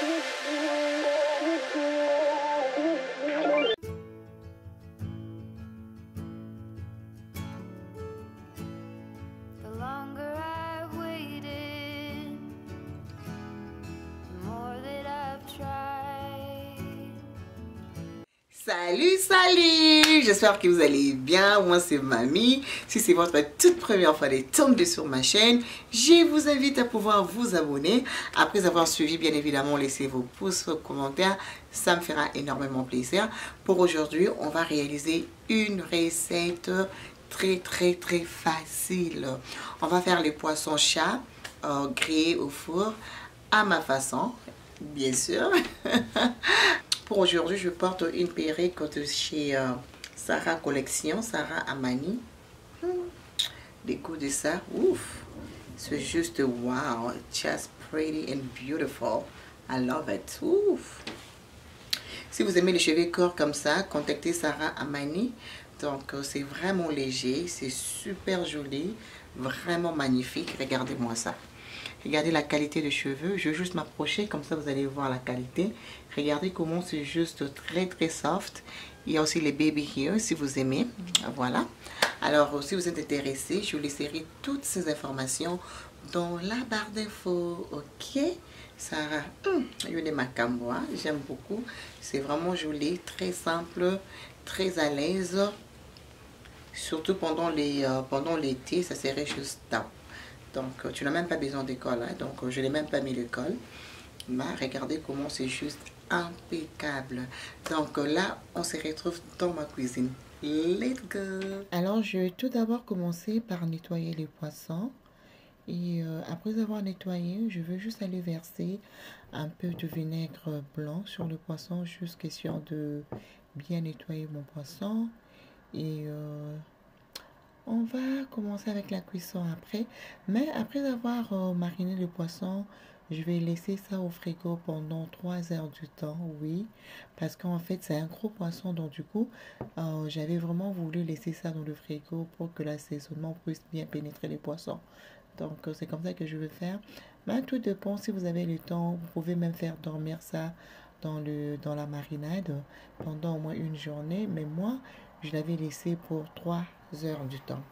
Mm-hmm. Salut, salut J'espère que vous allez bien. Moi, c'est Mamie. Si c'est votre toute première fois de tomber sur ma chaîne, je vous invite à pouvoir vous abonner. Après avoir suivi, bien évidemment, laissez vos pouces, vos commentaires. Ça me fera énormément plaisir. Pour aujourd'hui, on va réaliser une recette très, très, très facile. On va faire les poissons chats euh, grillés au four à ma façon, bien sûr. Pour aujourd'hui, je porte une perruque de chez euh, Sarah Collection, Sarah Amani. Hmm. Les goûts de ça, ouf! C'est juste wow! Just pretty and beautiful. I love it. Ouf! Si vous aimez les cheveux courts comme ça, contactez Sarah Amani. Donc, euh, c'est vraiment léger, c'est super joli, vraiment magnifique. Regardez-moi ça. Regardez la qualité de cheveux. Je vais juste m'approcher, comme ça vous allez voir la qualité. Regardez comment c'est juste très très soft. Il y a aussi les baby hairs si vous aimez. Voilà. Alors, si vous êtes intéressé, je vous laisserai toutes ces informations dans la barre d'infos. Ok? Sarah, hum, Yone Makamboa, j'aime beaucoup. C'est vraiment joli, très simple, très à l'aise. Surtout pendant euh, pendant l'été, ça serait juste top. Donc, euh, tu n'as même pas besoin d'école. Hein? Donc, euh, je n'ai même pas mis l'école. Mais regardez comment c'est juste impeccable. Donc, euh, là, on se retrouve dans ma cuisine. Let's go! Alors, je vais tout d'abord commencer par nettoyer les poissons. Et après avoir nettoyé, je veux juste aller verser un peu de vinaigre blanc sur le poisson, juste question de bien nettoyer mon poisson. Et on va commencer avec la cuisson après. Mais après avoir euh, mariné le poisson, je vais laisser ça au frigo pendant 3 heures du temps, oui. Parce qu'en fait, c'est un gros poisson. Donc, du coup, euh, j'avais vraiment voulu laisser ça dans le frigo pour que l'assaisonnement puisse bien pénétrer les poissons. Donc, euh, c'est comme ça que je vais faire. Mais tout dépend si vous avez le temps. Vous pouvez même faire dormir ça dans, le, dans la marinade pendant au moins une journée. Mais moi, je l'avais laissé pour 3 heures du temps.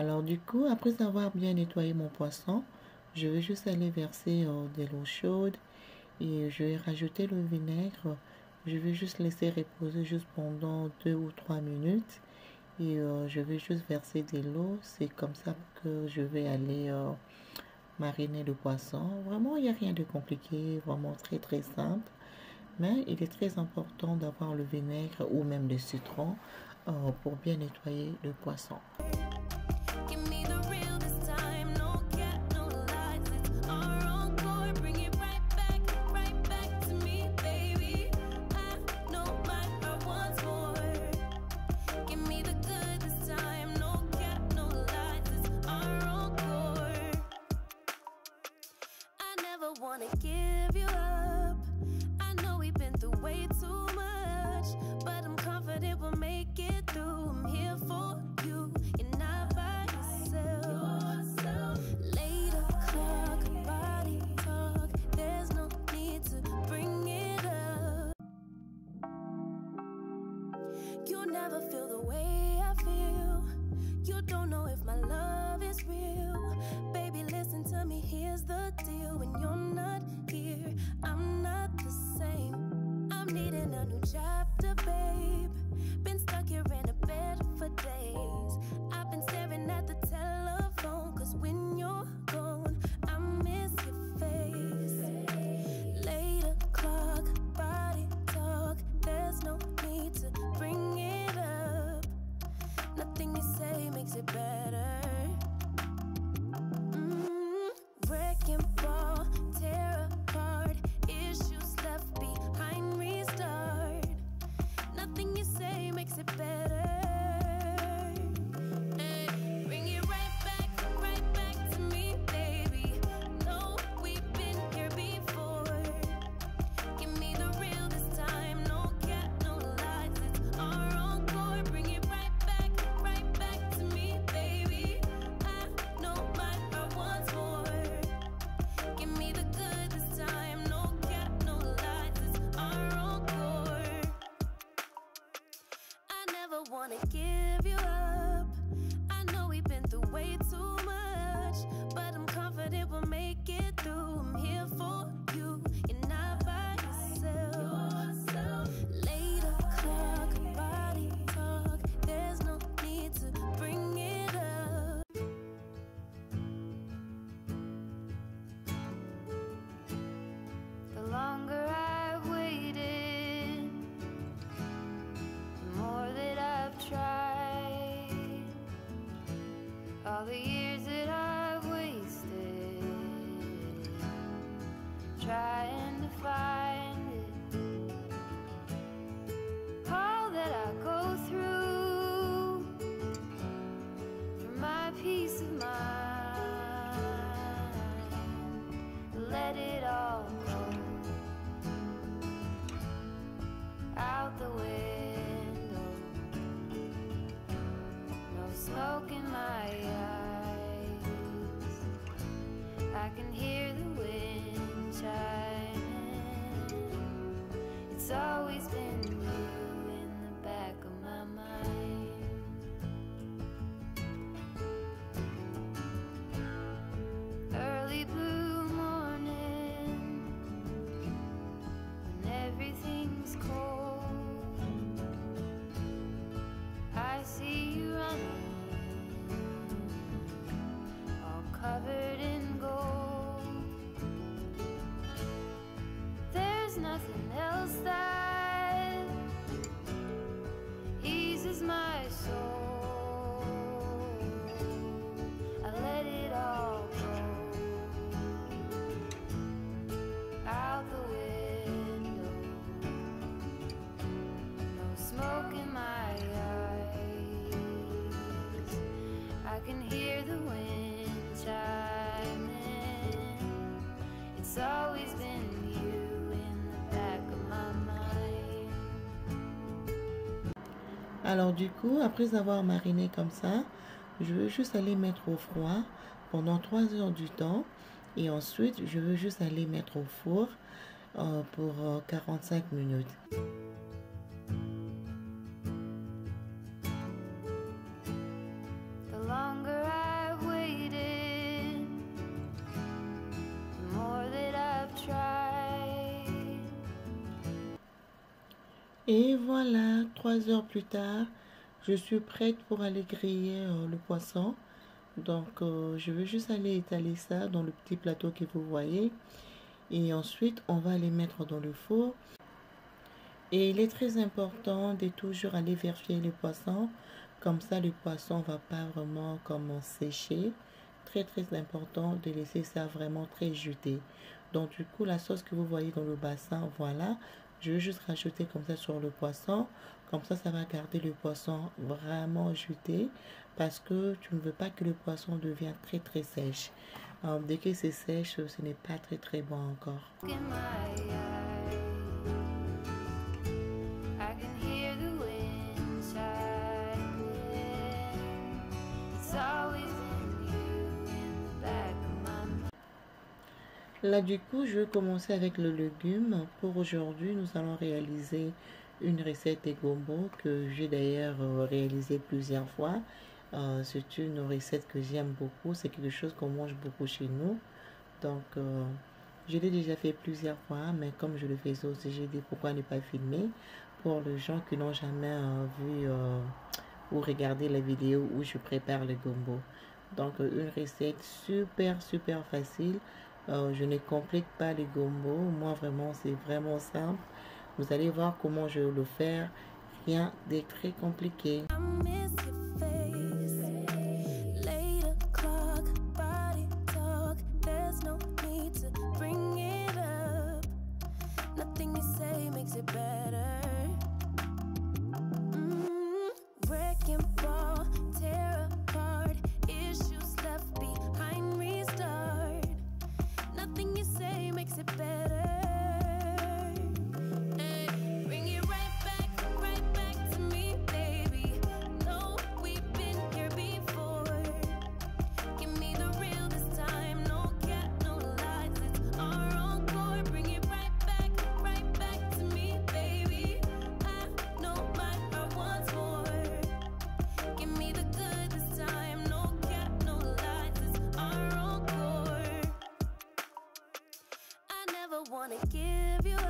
Alors du coup, après avoir bien nettoyé mon poisson, je vais juste aller verser euh, de l'eau chaude et je vais rajouter le vinaigre. Je vais juste laisser reposer juste pendant 2 ou 3 minutes et euh, je vais juste verser de l'eau. C'est comme ça que je vais aller euh, mariner le poisson. Vraiment, il n'y a rien de compliqué, vraiment très très simple. Mais il est très important d'avoir le vinaigre ou même le citron pour bien nettoyer le poisson. Wanna give you up. Wanna give you up. Always been you nothing else that eases my soul. I let it all go out the window. No smoke in my eyes. I can hear the wind chiming. It's always Alors du coup, après avoir mariné comme ça, je veux juste aller mettre au froid pendant 3 heures du temps. Et ensuite, je veux juste aller mettre au four euh, pour euh, 45 minutes. Et voilà, 3 heures plus tard, je suis prête pour aller griller euh, le poisson. Donc, euh, je vais juste aller étaler ça dans le petit plateau que vous voyez. Et ensuite, on va les mettre dans le four. Et il est très important de toujours aller vérifier les poissons. Comme ça, le poisson va pas vraiment comme sécher. Très, très important de laisser ça vraiment très juté. Donc, du coup, la sauce que vous voyez dans le bassin, voilà. Je vais juste rajouter comme ça sur le poisson. Comme ça, ça va garder le poisson vraiment juté. Parce que tu ne veux pas que le poisson devienne très, très sèche. Euh, dès que c'est sèche, ce n'est pas très, très bon encore. Là, du coup, je vais commencer avec le légume. Pour aujourd'hui, nous allons réaliser une recette de gombo que j'ai d'ailleurs euh, réalisé plusieurs fois. Euh, c'est une recette que j'aime beaucoup. C'est quelque chose qu'on mange beaucoup chez nous. Donc, euh, je l'ai déjà fait plusieurs fois, mais comme je le faisais aussi, j'ai dit pourquoi ne pas filmer pour les gens qui n'ont jamais vu ou regardé la vidéo où je prépare le gombo. Donc, une recette super, super facile. Euh, je ne complique pas les gombo. Moi, vraiment, c'est vraiment simple. Vous allez voir comment je vais le faire. Rien de très compliqué. Wanna give you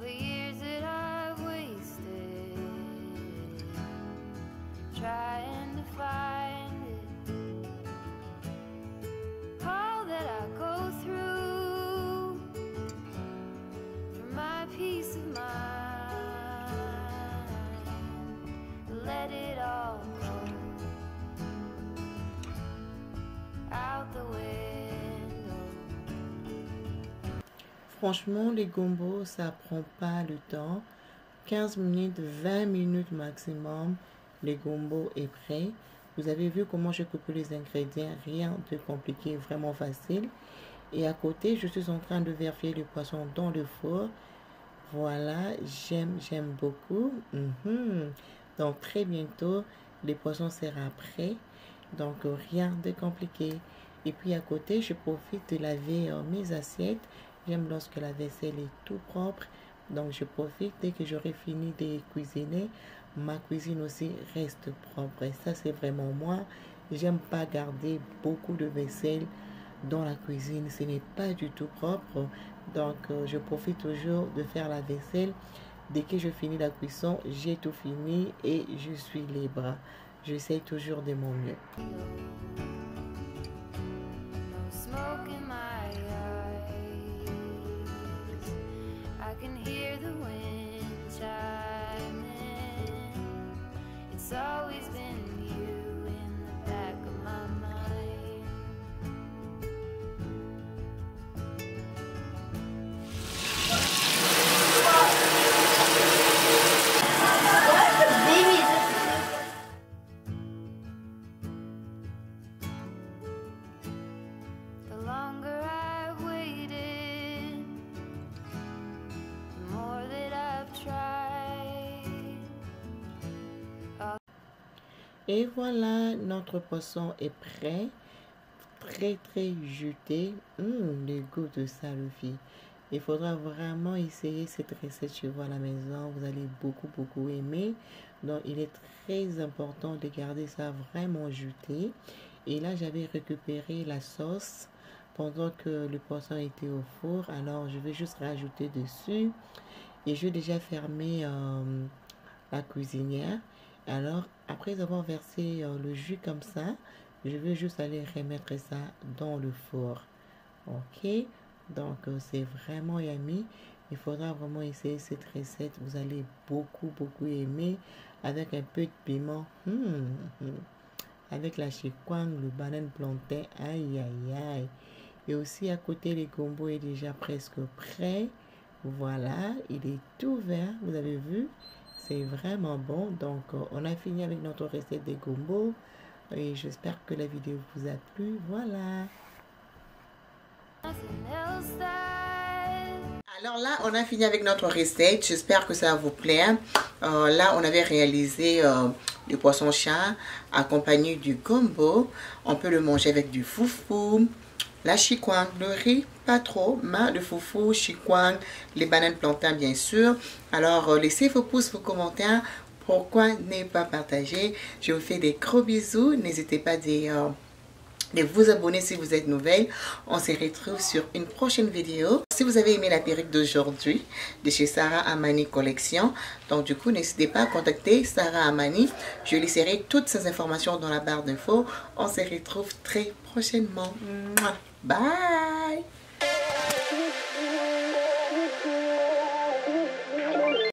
the years. Franchement, les gombos, ça prend pas le temps. 15 minutes, 20 minutes maximum. Les gombos est prêt. Vous avez vu comment j'ai coupé les ingrédients. Rien de compliqué, vraiment facile. Et à côté, je suis en train de vérifier le poisson dans le four. Voilà, j'aime, j'aime beaucoup. Mhm. Donc très bientôt, les poissons sera prêt. Donc rien de compliqué. Et puis à côté, je profite de laver euh, mes assiettes. Lorsque la vaisselle est tout propre. Donc je profite dès que j'aurai fini de cuisiner. Ma cuisine aussi reste propre. Et ça, c'est vraiment moi. J'aime pas garder beaucoup de vaisselle dans la cuisine. Ce n'est pas du tout propre. Donc euh, je profite toujours de faire la vaisselle. Dès que je finis la cuisson, j'ai tout fini et je suis libre. J'essaie toujours de mon mieux. Et voilà, notre poisson est prêt. Très très juté. Hum, le goût de ça, fille. Il faudra vraiment essayer cette recette chez vous à la maison. Vous allez beaucoup beaucoup aimer. Donc il est très important de garder ça vraiment juté. Et là, j'avais récupéré la sauce pendant que le poisson était au four. Alors, je vais juste rajouter dessus. Et je vais déjà fermer euh, la cuisinière. Alors, après avoir versé euh, le jus comme ça, je vais juste aller remettre ça dans le four. Ok, donc euh, c'est vraiment yummy. Il faudra vraiment essayer cette recette. Vous allez beaucoup, beaucoup aimer avec un peu de piment. Hmm. Avec la chikwang, le banane plantain. Aïe, aïe, aïe. Et aussi à côté, le gombo est déjà presque prêt. Voilà, il est tout vert. Vous avez vu? C'est vraiment bon. Donc, euh, on a fini avec notre recette de gombo. Et j'espère que la vidéo vous a plu. Voilà. Alors là, on a fini avec notre recette. J'espère que ça vous plaît. Euh, là, on avait réalisé euh, du poisson chat accompagné du gombo. On peut le manger avec du foufou, la chikwang, le riz, pas trop, mais le foufou, chikwang, les bananes plantains, bien sûr. Alors, euh, laissez vos pouces, vos commentaires. Pourquoi ne pas partager? Je vous fais des gros bisous. N'hésitez pas de... euh, de vous abonner si vous êtes nouvelle. On se retrouve sur une prochaine vidéo. Si vous avez aimé la perruque d'aujourd'hui de chez Sarah Amani Collection, donc du coup n'hésitez pas à contacter Sarah Amani. Je laisserai toutes ces informations dans la barre d'infos. On se retrouve très prochainement. Bye